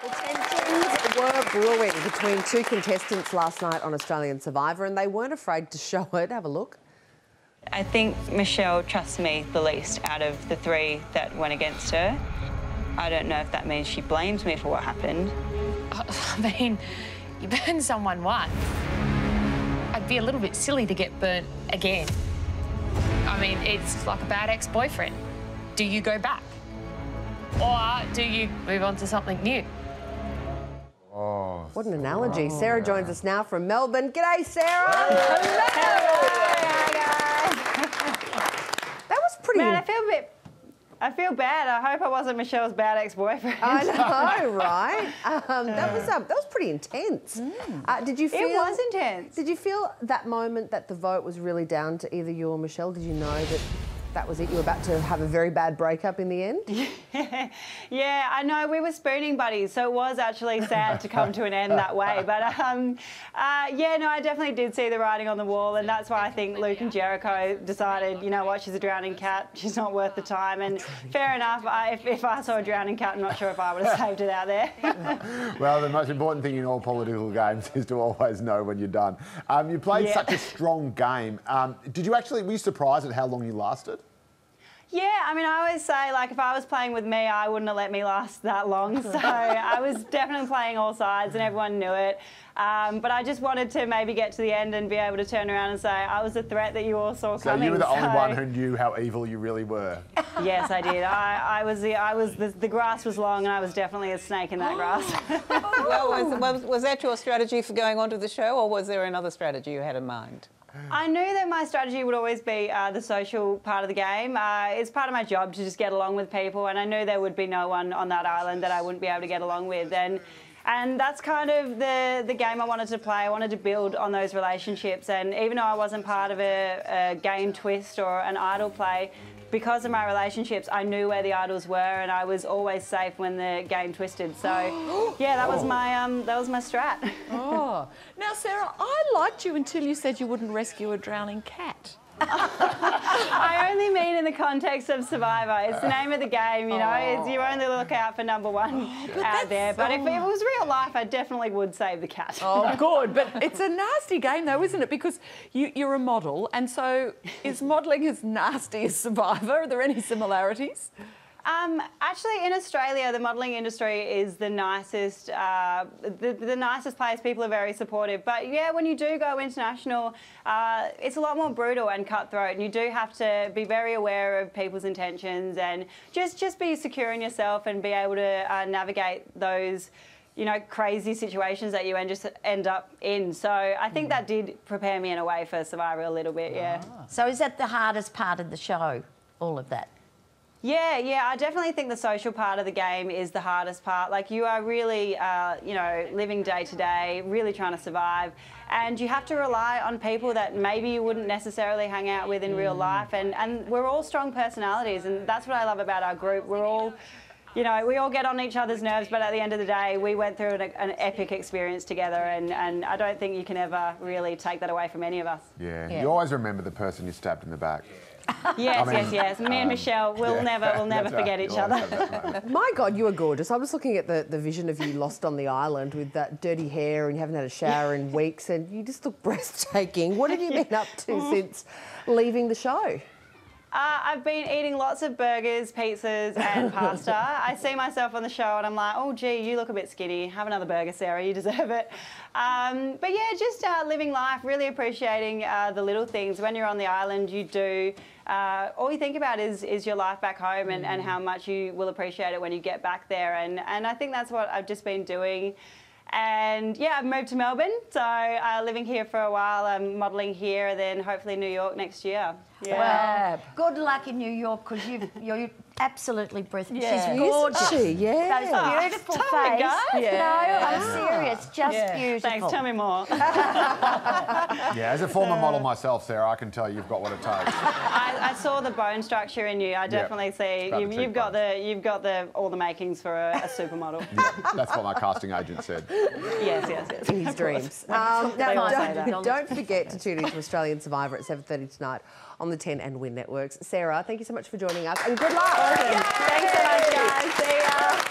Tensions were brewing between two contestants last night on Australian Survivor, and they weren't afraid to show it. Have a look. I think Michelle trusts me the least out of the three that went against her. I don't know if that means she blames me for what happened. I mean, you burn someone once. I'd be a little bit silly to get burnt again. I mean, it's like a bad ex-boyfriend. Do you go back? Or do you move on to something new? What an analogy. Oh, Sarah joins us now from Melbourne. G'day, Sarah. Hello. that was pretty... Man, I feel a bit... I feel bad. I hope I wasn't Michelle's bad ex-boyfriend. I know, right? Um, that was um, that was pretty intense. Mm. Uh, did you feel? It was intense. Did you feel that moment that the vote was really down to either you or Michelle? Did you know that that was it. You were about to have a very bad breakup in the end. yeah, I know. We were spooning buddies, so it was actually sad to come to an end that way. But um, uh, yeah, no, I definitely did see the writing on the wall, and that's why I think Luke and Jericho decided, you know what, she's a drowning cat. She's not worth the time. And fair enough. I, if, if, I saw a drowning cat, I'm not sure if I would have saved it out there. well, the most important thing in all political games is to always know when you're done. Um, you played yeah. such a strong game. Um, did you actually? Were you surprised at how long you lasted? Yeah, I mean, I always say, like, if I was playing with me, I wouldn't have let me last that long. So I was definitely playing all sides and everyone knew it. Um, but I just wanted to maybe get to the end and be able to turn around and say, I was a threat that you all saw so coming. So you were the so... only one who knew how evil you really were. yes, I did. I, I was the, I was the, the, grass was long and I was definitely a snake in that grass. well, was, was, was that your strategy for going onto the show or was there another strategy you had in mind? I knew that my strategy would always be uh, the social part of the game. Uh, it's part of my job to just get along with people, and I knew there would be no one on that island that I wouldn't be able to get along with. And and that's kind of the, the game I wanted to play. I wanted to build on those relationships. And even though I wasn't part of a, a game twist or an idol play, because of my relationships, I knew where the idols were, and I was always safe when the game twisted. So, yeah, that was my um, that was my strat. oh, now Sarah, I liked you until you said you wouldn't rescue a drowning cat. I only mean in the context of Survivor. It's the name of the game, you know. Oh. It's, you only look out for number one oh, out there. But if it was real life, I definitely would save the cat. Oh, good. But it's a nasty game, though, isn't it? Because you, you're a model, and so is modelling as nasty as Survivor? Are there any similarities? Um, actually, in Australia, the modelling industry is the nicest, uh, the, the, nicest place. People are very supportive. But yeah, when you do go international, uh, it's a lot more brutal and cutthroat, and you do have to be very aware of people's intentions and just just be secure in yourself and be able to uh, navigate those. You know, crazy situations that you end just end up in. So I think that did prepare me in a way for Survivor a little bit, yeah. Ah. So is that the hardest part of the show? All of that? Yeah, yeah, I definitely think the social part of the game is the hardest part. Like you are really, uh, you know, living day to day, really trying to survive, and you have to rely on people that maybe you wouldn't necessarily hang out with in mm. real life. And and we're all strong personalities, and that's what I love about our group. We're all. You know, we all get on each other's nerves, but at the end of the day, we went through an, an epic experience together, and, and I don't think you can ever really take that away from any of us. Yeah. yeah. You always remember the person you stabbed in the back. Yes, I mean, yes, yes. Me and um, Michelle will yeah, never, will never forget right. each other. My God, you were gorgeous. I was looking at the, the vision of you lost on the island with that dirty hair and you haven't had a shower in weeks and you just look breathtaking. What have you been up to since leaving the show? Uh, I've been eating lots of burgers, pizzas, and pasta. I see myself on the show and I'm like, oh, gee, you look a bit skinny. Have another burger, Sarah. You deserve it. Um, but yeah, just uh, living life, really appreciating uh, the little things. When you're on the island, you do. Uh, all you think about is, is your life back home and, and how much you will appreciate it when you get back there. And, and I think that's what I've just been doing. And yeah, I've moved to Melbourne, so uh, living here for a while. I'm modelling here, and then hopefully New York next year. Yeah. Well, good luck in New York because you you're absolutely breathtaking. Yeah. She's gorgeous. She? Yeah. Those oh, beautiful face. Yeah. No, I'm serious. Just yeah. beautiful. Thanks. Tell me more. yeah, as a former model myself, Sarah, I can tell you you've got what it takes. I, I saw the bone structure in you. I definitely yep. see you, have got the you've got the all the makings for a, a supermodel. yeah, that's what my casting agent said. yes, yes, yes. In his dreams. Um, now, don't, don't forget to tune into Australian Survivor at 7:30 tonight on the 10 and Win networks. Sarah, thank you so much for joining us and good luck. Awesome. Thanks so much, guys. See ya.